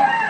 Yeah.